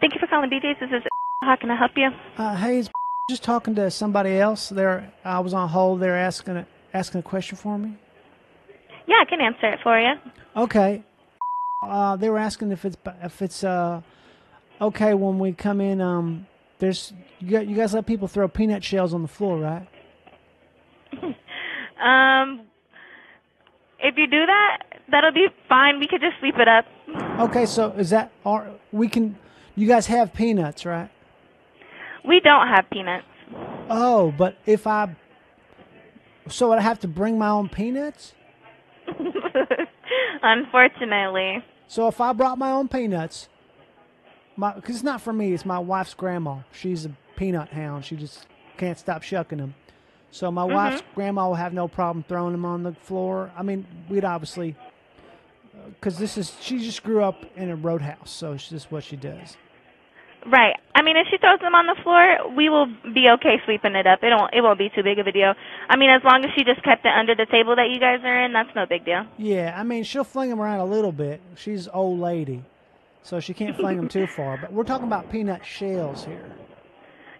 Thank you for calling BJ's. This is how can I help you? Uh, hey, just talking to somebody else. There, I was on hold. They're asking a, asking a question for me. Yeah, I can answer it for you. Okay. Uh, they were asking if it's if it's uh okay when we come in. Um, there's you, you guys let people throw peanut shells on the floor, right? Um, if you do that, that'll be fine. We could just sweep it up. Okay, so is that our, we can? You guys have peanuts, right? We don't have peanuts. Oh, but if I so I have to bring my own peanuts. Unfortunately. So if I brought my own peanuts, my because it's not for me, it's my wife's grandma. She's a peanut hound. She just can't stop shucking them. So my mm-hmm. wife's grandma will have no problem throwing them on the floor. I mean, we'd obviously uh, because this is she just grew up in a roadhouse, so it's just what she does. Right. I mean, if she throws them on the floor, we will be okay sweeping it up. It won't. It won't be too big of a deal. I mean, as long as she just kept it under the table that you guys are in, that's no big deal. Yeah, I mean she'll fling them around a little bit. She's old lady, so she can't fling them too far. But we're talking about peanut shells here.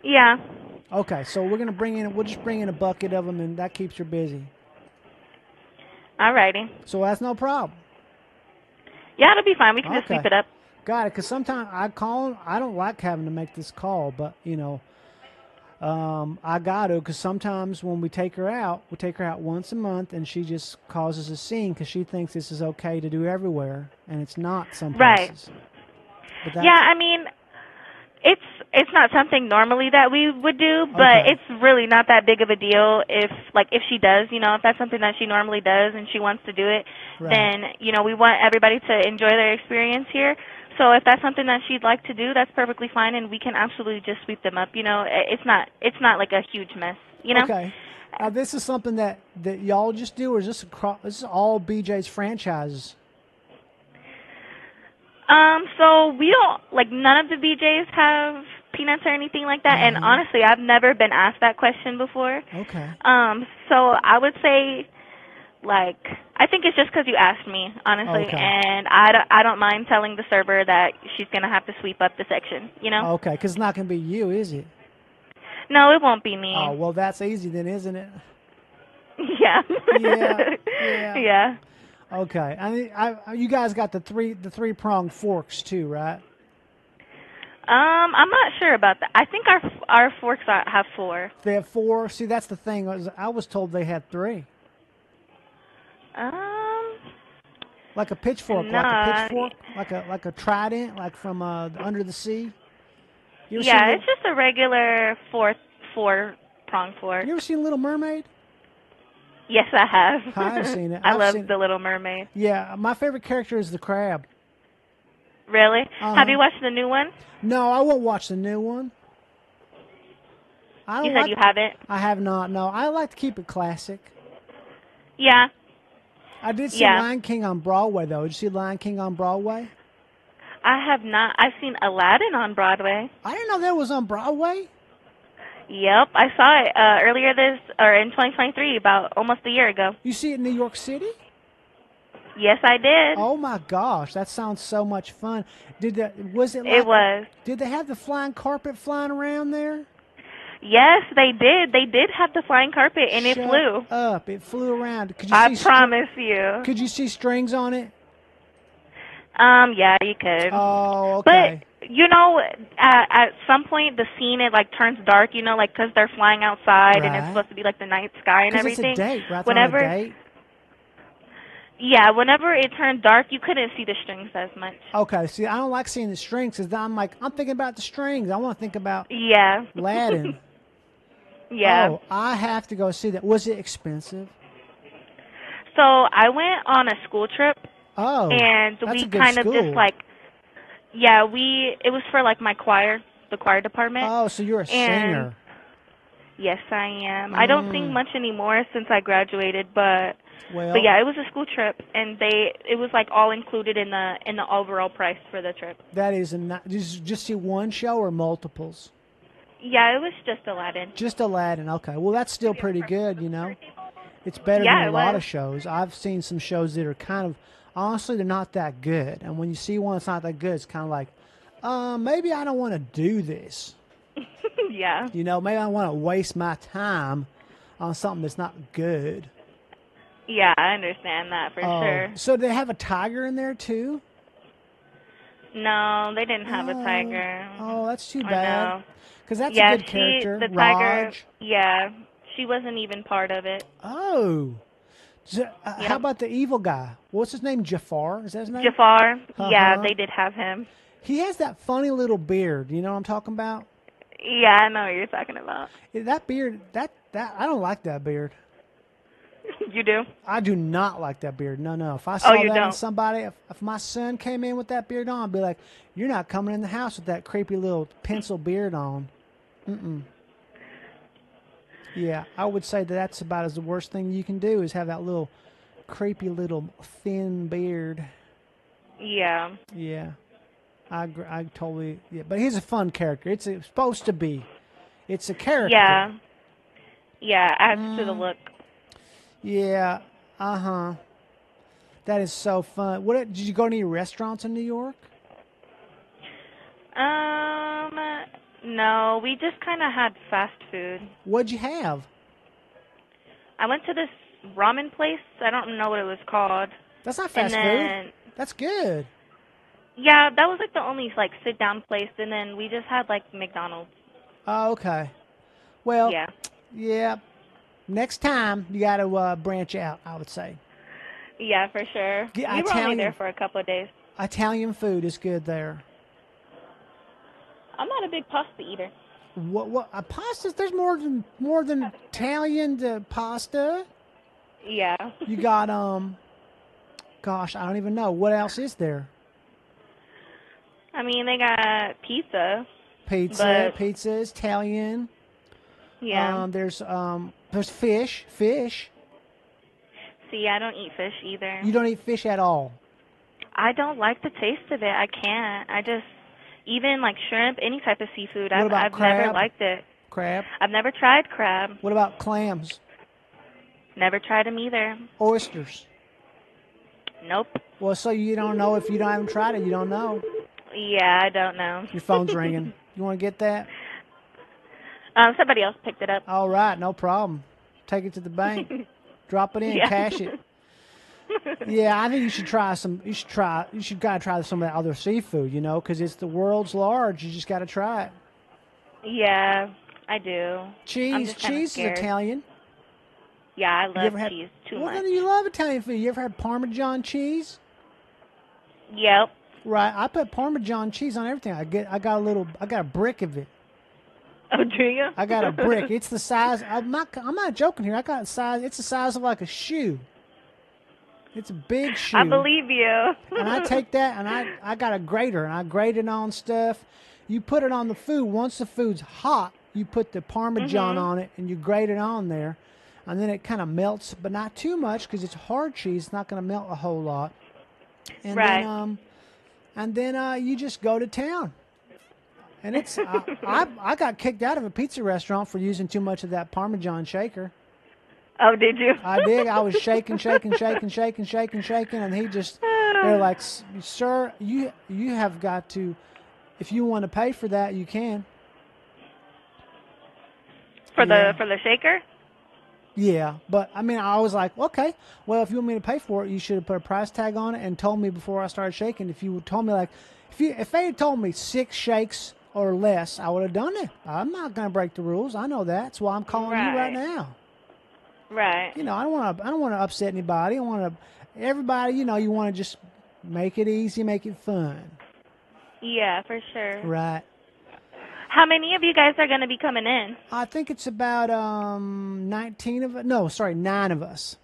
Yeah. Okay, so we're gonna bring in. We'll just bring in a bucket of them, and that keeps her busy. Alrighty. So that's no problem. Yeah, it'll be fine. We can just sweep it up. Got it. Because sometimes I call. I don't like having to make this call, but you know, um, I got to. Because sometimes when we take her out, we take her out once a month, and she just causes a scene because she thinks this is okay to do everywhere, and it's not some Right. places. That's, Yeah, I mean, it's it's not something normally that we would do, but Okay. it's really not that big of a deal if like if she does, you know, if that's something that she normally does and she wants to do it, Right. then you know we want everybody to enjoy their experience here. So if that's something that she'd like to do, that's perfectly fine, and we can absolutely just sweep them up. You know, it's not it's not like a huge mess. You know. Okay. Now this is something that that y'all just do, or is this across? This is all BJ's franchises. Um, so we don't like none of the BJ's have peanuts or anything like that. And Mhm. honestly, I've never been asked that question before. Okay. Um, so I would say, like, I think it's just because you asked me, honestly, Okay. and I don't, I don't mind telling the server that she's gonna have to sweep up the section. You know? Okay, because it's not gonna be you, is it? No, it won't be me. Oh well, that's easy then, isn't it? yeah. Yeah, yeah. yeah. Okay, I mean, I, I- you guys got the three the three prong forks too, right? Um, I'm not sure about that. I think our our forks are, have four. They have four. See, that's the thing. was I was told they had three, Um, like a pitchfork, like a pitchfork, like a like a trident, like from uh, Under the Sea. Yeah, it's just a regular four four prong fork. You ever seen Little Mermaid? Yes, I have. I've seen it. I I've love seen it. The Little Mermaid. Yeah, my favorite character is the crab. Really? Uh-huh. Have you watched the new one? No, I won't watch the new one. I You said like, you haven't. I have not. No, I like to keep it classic. Yeah. I did see Yeah. Lion King on Broadway though. Did you see Lion King on Broadway? I have not. I've seen Aladdin on Broadway. I didn't know that was on Broadway. Yep, I saw it uh, earlier this or in 2023, about almost a year ago. You see it in New York City? Yes, I did. Oh my gosh, that sounds so much fun. Did that was it? Like, It was. Did they have the flying carpet flying around there? Yes, they did. They did have the flying carpet, and it flew. up! It flew around. Could you I see str- promise you. could you see strings on it? Um, yeah, you could. Oh, okay. But you know, at, at some point the scene it like turns dark. You know, like because they're flying outside and it's supposed to be like the night sky and everything. it's a date, right? Whenever, on a date. yeah, whenever it turned dark, you couldn't see the strings as much. Okay, see, I don't like seeing the strings because I'm like, I'm thinking about the strings. I want to think about Yeah. Aladdin. Yeah. Oh, I have to go see that. Was it expensive? So I went on a school trip, Oh, and that's we a good kind of just like, yeah, we it was for like my choir, the choir department. Oh, so you're a singer. Yes, I am. I don't sing Mm. much anymore since I graduated, but Well, but yeah, it was a school trip, and they it was like all included in the in the overall price for the trip. that is a ni- just just see one show or multiples. Yeah, it was just Aladdin. Just Aladdin. Okay, well that's still pretty good. You know, it's better Yeah, than a lot was. of shows. I've seen some shows that are kind of honestly they're not that good, and when you see one that's not that good, it's kind of like, uh, maybe I don't want to do this. yeah. You know, maybe I want to waste my time on something that's not good. Yeah, I understand that for Oh, sure. So they have a tiger in there too? No, they didn't have a Oh. tiger. Oh, that's too bad. Because that's yeah, a good she, character. the tiger. Raj. Yeah, she wasn't even part of it. Oh. Z- uh, How about the evil guy? What's his name? Jafar? Is that his name? Jafar. Yeah, Uh-huh. they did have him. He has that funny little beard. You know what I'm talking about? Yeah, I know what you're talking about. That beard, that, that, I don't like that beard. you do? I do not like that beard. No, no. If I saw Oh, you that in don't? somebody, if, if my son came in with that beard on, I'd be like, "You're not coming in the house with that creepy little pencil beard on." Mm-mm. Yeah, I would say that that's about as the worst thing you can do is have that little creepy little thin beard. Yeah. Yeah, I I totally. Yeah, but he's a fun character. It's, it's supposed to be. It's a character. Yeah. Yeah, adds to the Mm. look. Yeah. Uh huh. That is so fun. What did you go to any restaurants in New York? Um, no, we just kind of had fast food. What'd you have? I went to this ramen place. I don't know what it was called. That's not fast then, food. That's good. yeah, that was like the only like sit down place. And then we just had like McDonald's. Oh, okay. Well, Yeah. yeah. Next time you got to uh, branch out. I would say Yeah, for sure. Yeah, we were Italian- only there for a couple of days. Italian food is good there. I'm not a big pasta eater. What? What? Uh, pastas? There's more than more than Italian to pasta. Yeah. You got um. Gosh, I don't even know what else is there. I mean, they got pizza. Pizza, But- pizza is Italian. Yeah. Um, there's um, there's fish, fish. See, I don't eat fish either. You don't eat fish at all. I don't like the taste of it. I can't. I just even like shrimp, any type of seafood. What I've about I've never liked it. Crab. I've never tried crab. What about clams, Never tried them either. oysters? Nope. Well, so you don't know if you don't haven't tried it. You don't know. Yeah, I don't know. Your phone's ringing. You want to get that? Um, somebody else picked it up. All right, no problem. Take it to the bank. Drop it in, Yeah. cash it. Yeah, I think you should try some. You should try. You should gotta try some of that other seafood. You know, because it's the world's large. You just gotta try it. Yeah, I do. Cheese, cheese is. Italian. Yeah, I You love had- cheese too well, much. then you love Italian food. You ever had Parmesan cheese? Yep. Right. I put Parmesan cheese on everything. I get. I got a little. I got a brick of it. Oh, do you? I got a brick. It's the size. I'm not. I'm not joking here. I got a size. It's the size of like a shoe. It's a big shoe. I believe you. and I take that and I I got a grater and I grate it on stuff. You put it on the food. Once the food's hot, you put the Parmesan Mhm. on it and you grate it on there, and then it kind of melts, but not too much because it's hard cheese. It's not going to melt a whole lot. And Right. then um, and then uh, you just go to town. And it's I, I I got kicked out of a pizza restaurant for using too much of that Parmesan shaker. Oh, did you? I did. I was shaking, shaking, shaking, shaking, shaking, shaking, and he just they're like, "Sir, you you have got to, if you want to pay for that, you can." for yeah. the for the shaker. Yeah, but I mean, I was like, "Okay, well, if you want me to pay for it, you should have put a price tag on it and told me before I started shaking. If you told me like, if you if they had told me six shakes or less, I would have done it. I'm not going to break the rules. I know that. That's why I'm calling you right Right. now. Right. you know, I don't want to. I don't want to upset anybody. I want to. Everybody, you know, you want to just make it easy, make it fun, Yeah, for sure. right? How many of you guys are going to be coming in? I think it's about um nineteen of us. No, sorry, nine of us.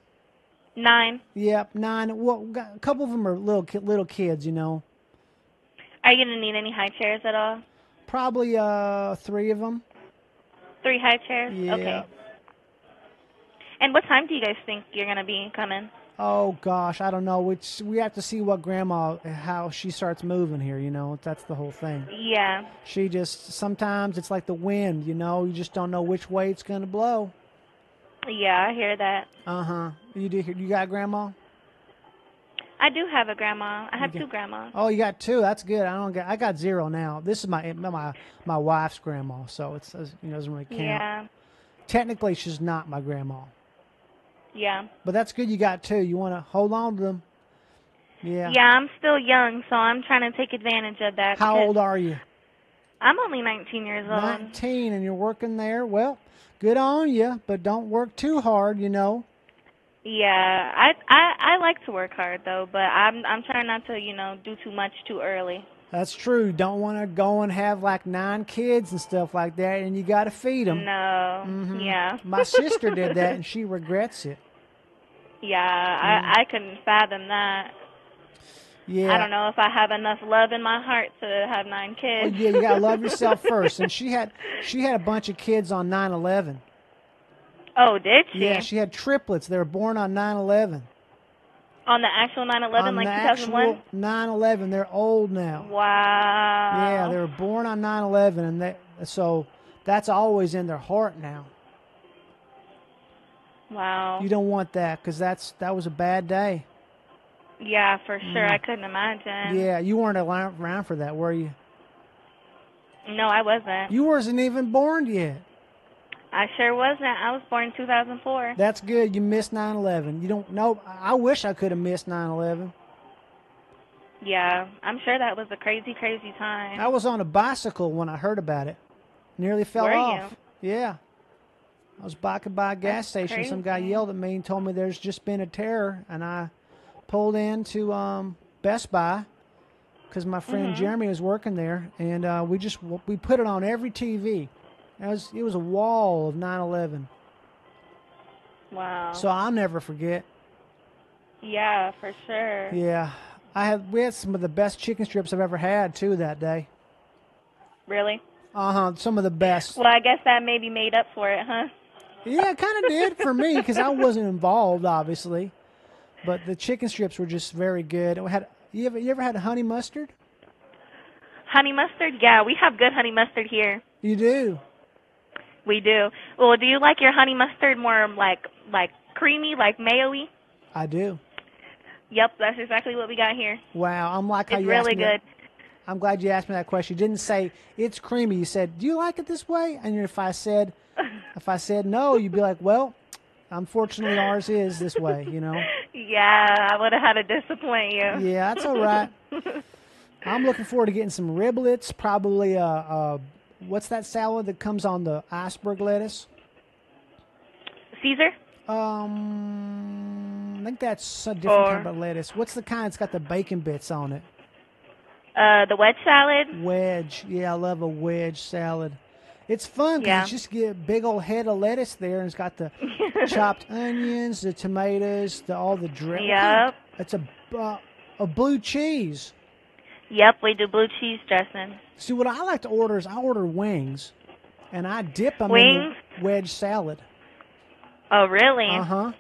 Nine. Yep, nine. Well, got- a couple of them are little ki- little kids, you know. Are you going to need any high chairs at all? Probably uh three of them. Three high chairs? Yeah. Okay. And what time do you guys think you're going to be coming? Oh gosh, I don't know. Which we have to see what grandma how she starts moving here. You know, that's the whole thing. Yeah. She just sometimes it's like the wind. You know, you just don't know which way it's gonna blow. Yeah, I hear that. Uh huh. You do. You got grandma? I do have a grandma. I have You two grandmas. Oh, you got two. That's good. I don't get. I got zero now. This is my my my wife's grandma, so it's you know doesn't really count. Yeah, Technically, she's not my grandma, yeah, but that's good. You got two. You want to hold on to them. Yeah. yeah. I'm still young, so I'm trying to take advantage of that. How old are you? I'm only 19 years old. 19, and you're working there. Well, good on you, but don't work too hard. You know. Yeah, I I I like to work hard though, but I'm I'm trying not to you know do too much too early. That's true. Don't want to go and have like nine kids and stuff like that, and you got to feed them. No, Mhm. yeah, My sister did that, and she regrets it. yeah. I I couldn't fathom that. Yeah. I don't know if I have enough love in my heart to have nine Well, kids. yeah, you gotta love yourself first. And she had she had a bunch of kids on 9/11. Oh, did she? Yeah, she had triplets. They were born on 9/11. On the actual 9/11, on like the 2001. actual 9/11, they're old now. Wow. Yeah, they were born on 9/11, and they so that's always in their heart now. Wow. You don't want that because that's that was a bad day. yeah, for sure. Mm. I couldn't imagine. Yeah, you weren't around around for that, were you? No, I wasn't. You wasn't even born yet. I sure wasn't. I was born in 2004. That's good. You missed 9/11. You don't know. I wish I could have missed 9/11. Yeah, I'm sure that was a crazy, crazy time. I was on a bicycle when I heard about it. Nearly fell Were off. Yeah. I was biking by a gas That's station. Some guy yelled at me and told me there's just been a terror, and I pulled into um, Best Buy because my friend Mm-hmm. Jeremy was working there, and uh, we just we put it on every TV. It was it was a wall of 9/11, wow. so I'll never forget. yeah, for sure. Yeah, I had we had some of the best chicken strips I've ever had too that day. Really? Uh huh. Some of the best. Well, I guess that maybe made up for it, huh? Yeah, it kind of did for me because I wasn't involved, obviously. But the chicken strips were just very good. We had you ever you ever had honey mustard? Honey mustard? Yeah, we have good honey mustard here. You do. We do. Well, do you like your honey mustard more like like creamy, like mayo-y? I do. Yep, that's exactly what we got here. Wow, I'm like how It's you asked really me that- good. I'm glad you asked me that question. You didn't say it's creamy. You said, "Do you like it this way?" And if I said, if I said no, you'd be like, "Well, unfortunately, ours is this way." You know. Yeah, I would have had to disappoint you. Yeah, that's all right. I'm looking forward to getting some riblets. Probably uh, uh, what's that salad that comes on the iceberg lettuce? Caesar? Um, I think that's a different Or- kind of lettuce. What's the kind that's got the bacon bits on it? Uh, the wedge salad? Wedge. Yeah, I love a wedge salad. It's fun because Yeah. you just get a big old head of lettuce there, and it's got the chopped onions, the tomatoes, the all the dressing. Yep. It's a uh, a blue cheese. Yep, we do blue cheese dressing. See, what I like to order is I order wings, and I dip them Wings? in wedge salad. Oh, really? Uh huh.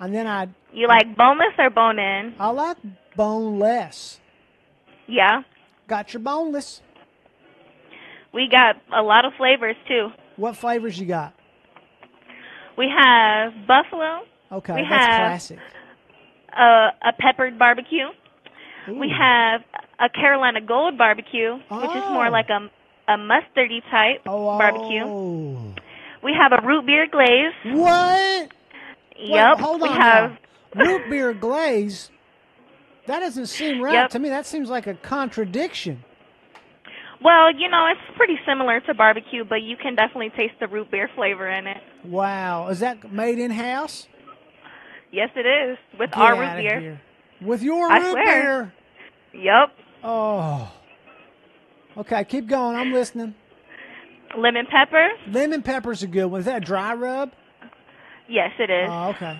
And then I You like boneless or bone in? I like boneless. Yeah. Got your boneless. We got a lot of flavors too. What flavors you got? We have buffalo, Okay, We that's have- classic. uh, a peppered barbecue. We have a Carolina Gold barbecue, which is more Oh. like a a mustardy type oh, barbecue. oh. We have a root beer glaze. What? Yep. Wait, hold we have now. Root beer glaze. That doesn't seem right Yep. to me. That seems like a contradiction. well, you know, it's pretty similar to barbecue, but you can definitely taste the root beer flavor in it. Wow, is that made in house? Yes, it is with our root beer. Here. With your I root swear. beer. Yep. Oh. Okay, keep going. I'm listening. Lemon pepper. Lemon pepper's a good one. Is that a dry rub? Yes, it is. Oh, okay.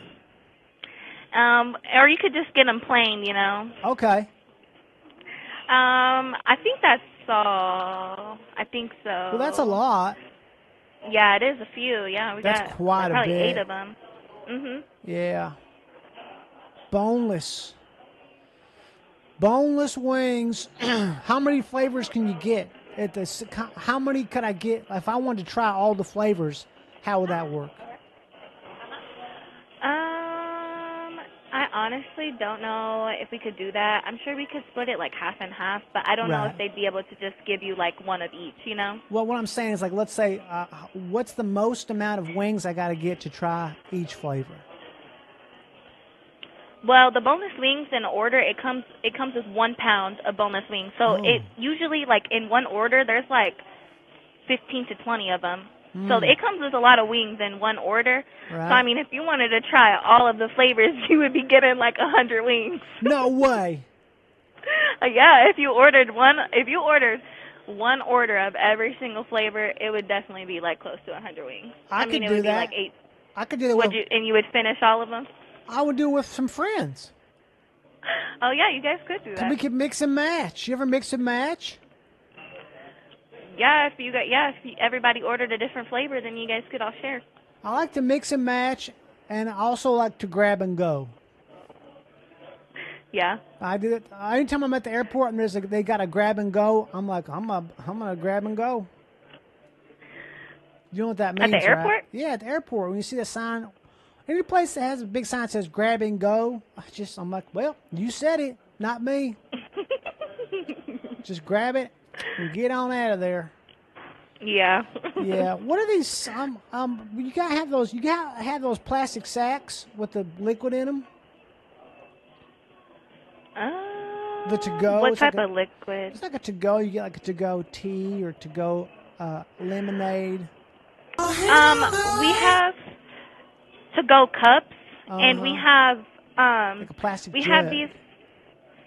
Um, or you could just get them plain, you know. Okay. Um, I think that's all. I think so. Well, that's a lot. Yeah, it is a few. Yeah, we That's got quite a probably bit. eight of them. Mhm. Yeah. Boneless. Boneless wings. how many flavors can you get at the? How many could I get if I wanted to try all the flavors? How would that work? Um, I honestly don't know if we could do that. I'm sure we could split it like half and half, but I don't know if they'd be able to just give you like one of each, you know? Well, what I'm saying is like, let's say, uh, what's the most amount of wings I got to get to try each flavor? Well, the boneless wings in order it comes it comes with one pound of boneless wings. So Oh. it usually like in one order there's like fifteen to twenty of them. So Mm. it comes with a lot of wings in one order. Right. So I mean, if you wanted to try all of the flavors, you would be getting like a hundred wings. No way. Uh, yeah, if you ordered one, if you ordered one order of every single flavor, it would definitely be like close to a hundred wings. I mean, could it do would that. be like eight. I could do that with. Would you? And you would finish all of them? I would do it with some friends. Oh yeah, you guys could do that. We could mix and match. You ever mix and match? Yeah, if you got yeah, if you, everybody ordered a different flavor, then you guys could all share. I like to mix and match, and I also like to grab and go. Yeah. I do it anytime I'm at the airport and there's a, they got a grab and go. I'm like, I'm a, I'm gonna grab and go. You know what that means? At the right? airport? Yeah, at the airport. When you see the sign, any place that has a big sign that says grab and go, I just I'm like, well, you said it, not me. just grab it and get on out of there. Yeah. Yeah. What are these? Um, um, you gotta have those. You gotta have those plastic sacks with the liquid in them. Uh, The to-go, What it's like type a- of liquid? It's like a to go. You get like a to go tea or to go uh, lemonade. Um, we have to go cups, and we Uh-huh. have um, Like a plastic we jug. have these.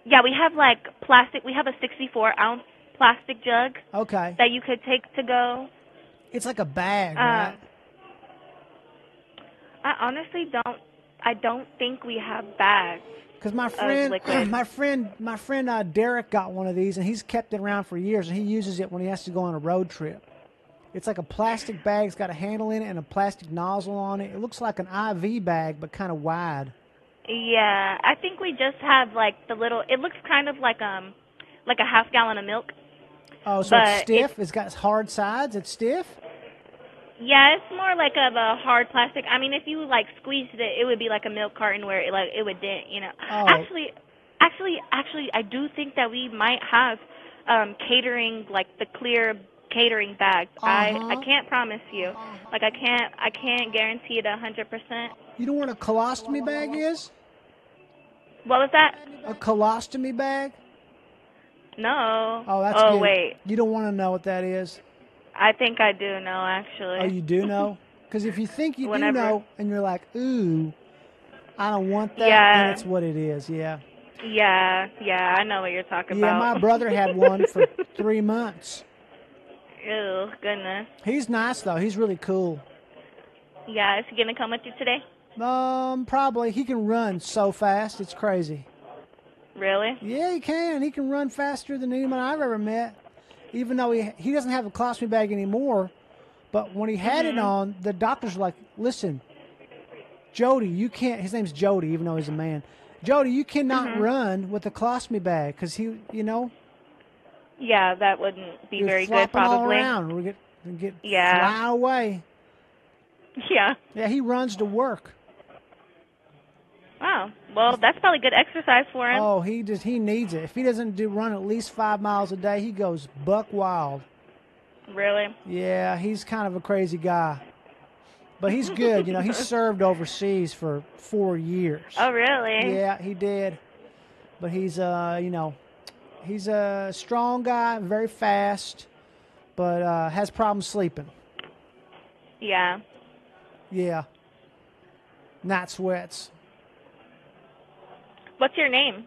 Yeah, we have like plastic. We have a 64 ounce plastic jug Okay. that you could take to go. It's like a bag, Um, right? I honestly don't. I don't think we have bags. Because my friend, my friend, my friend uh, Derek got one of these, and he's kept it around for years, and he uses it when he has to go on a road trip. It's like a plastic bag. It's got a handle in it and a plastic nozzle on it. It looks like an IV bag, but kind of wide. Yeah, I think we just have like the little. It looks kind of like um, like a half gallon of milk. Oh, so it's stiff. it's got hard sides. It's stiff. Yeah, it's more like of a hard plastic. I mean, if you like squeezed it, it would be like a milk carton where it like it would dent. You know. Oh. Actually, actually, actually, I do think that we might have um catering like the clear catering bag. I Uh-huh. I can't promise you. Like I can't I can't guarantee it a hundred percent. You know what a colostomy bag is? What was that? A colostomy bag? No. Oh, that's Oh good. wait, You don't want to know what that is. I think I do know actually. Oh, you do know? Because if you think you Whenever- do know and you're like, ooh, I don't want that, then Yeah. it's what it is. Yeah. Yeah, yeah, I know what you're talking Yeah, about. my brother had one for three months. Ew, goodness. He's nice though. He's really cool. Yeah, is he gonna come with you today? Um, probably he can run so fast. It's crazy. Really? Yeah, he can. He can run faster than anyone I've ever met. Even though he he doesn't have a colostomy bag anymore, but when he had it on, the doctors were like, "Listen, Jody, you can't." His name's Jody, even though he's a man. Jody, you cannot run with a colostomy bag because he, you know, Yeah, that wouldn't be you're very good, flopping all around. We get we get Yeah. fly away. Yeah. Yeah, he runs to work. Wow. Well, that's probably good exercise for him. Oh, he just he needs it. If he doesn't do run at least five miles a day, he goes buck wild. Really? Yeah, he's kind of a crazy guy. But he's good. You know, he served overseas for four years. Oh, really? Yeah, he did. But he's, uh, you know, he's a strong guy, very fast, but uh, has problems sleeping. Yeah. Yeah. Not sweats. What's your name?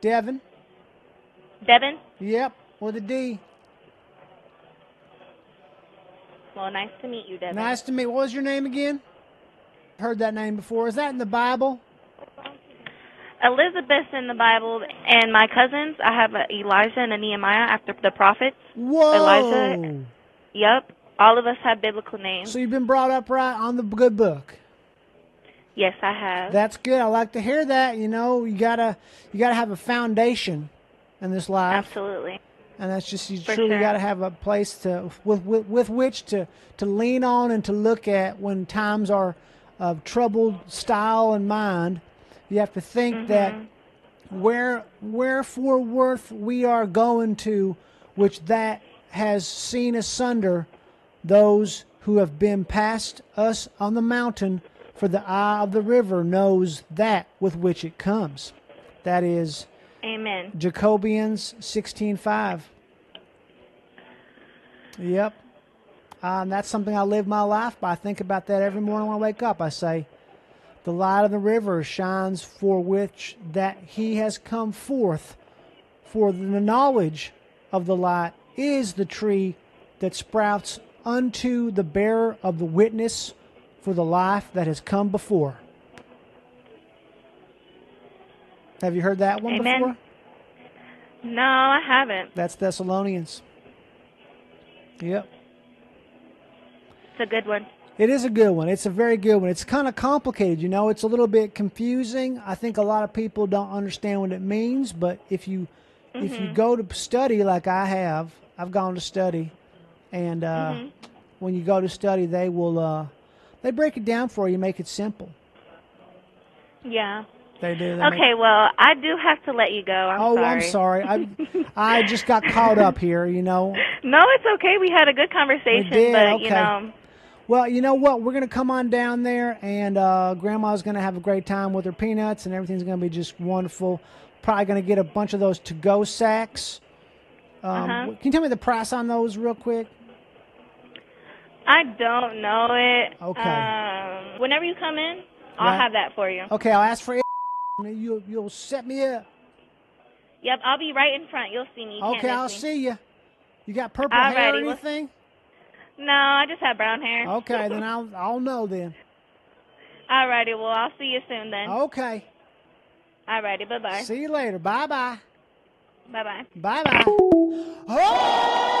Devin? Devin? Yep, with a D. Well, nice to meet you, Devin. Nice to meet. What was your name again? Heard that name before. Is that in the Bible? Elizabeth's in the Bible, and my cousins, I have a Elijah and a Nehemiah after the prophets. Whoa. Elijah. Yep. All of us have biblical names. So you've been brought up right on the good book. Yes, I have. That's good. I like to hear that. You know, you gotta you gotta have a foundation in this life, Absolutely. and that's just you For truly sure. gotta have a place to with, with with which to to lean on and to look at when times are of troubled style and mind. You have to think that where wherefore worth we are going to, which that has seen asunder those who have been past us on the mountain, for the eye of the river knows that with which it comes. That is Amen. Jacobians sixteen five. Yep. Um, that's something I live my life by. I think about that every morning when I wake up. I say, The light of the river shines for which that he has come forth. For the knowledge of the light is the tree that sprouts unto the bearer of the witness for the life that has come before. Have you heard that one Amen. before? No, I haven't. That's Thessalonians. Yep. It's a good one. It is a good one. It's a very good one. It's kind of complicated, you know. It's a little bit confusing. I think a lot of people don't understand what it means, but if you if you go to study like I have, I've gone to study, and uh, when you go to study, they will uh, they break it down for you, make it simple. Yeah. They do. They make- Okay, well, I do have to let you go. I'm oh, sorry. I'm sorry. I I just got caught up here, you know. No, it's okay. We had a good conversation, did, but you know, Well, you know what? We're gonna come on down there, and uh, Grandma's gonna have a great time with her peanuts, and everything's gonna be just wonderful. Probably gonna get a bunch of those to-go sacks. Um, Uh-huh. Can you tell me the price on those real quick? I don't know it. Okay. Um, whenever you come in, I'll Right. have that for you. Okay, I'll ask for it. You you'll set me up. Yep, I'll be right in front. You'll see me. You Okay, I'll me. see you. You got purple hair or Alrighty, anything? No, I just have brown hair. Okay, then I'll I'll know then. Alrighty, well, I'll see you soon then. Okay. Alrighty, bye bye. See you later. Bye bye. Bye bye. Bye bye. Oh!